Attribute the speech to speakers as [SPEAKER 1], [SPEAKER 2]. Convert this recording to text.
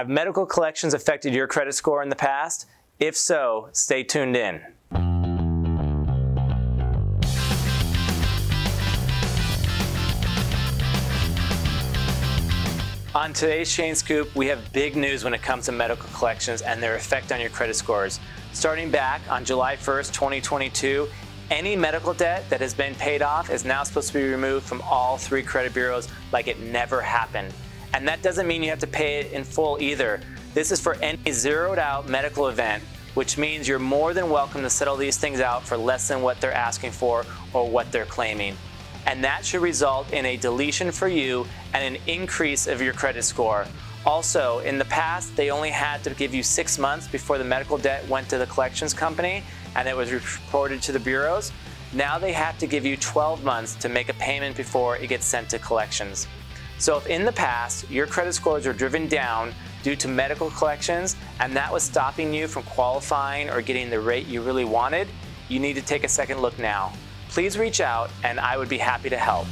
[SPEAKER 1] Have medical collections affected your credit score in the past? If so, stay tuned in. On today's Shanne Scoop, we have big news when it comes to medical collections and their effect on your credit scores. Starting back on July 1st, 2022, any medical debt that has been paid off is now supposed to be removed from all three credit bureaus like it never happened. And that doesn't mean you have to pay it in full either. This is for any zeroed out medical event, which means you're more than welcome to settle these things out for less than what they're asking for or what they're claiming and that should result in a deletion for you and an increase of your credit score. Also, in the past, they only had to give you six months before the medical debt went to the collections company and it was reported to the bureaus. Now they have to give you 12 months to make a payment before it gets sent to collections. So if in the past your credit scores were driven down due to medical collections and that was stopping you from qualifying or getting the rate you really wanted, you need to take a second look now please reach out and I would be happy to help.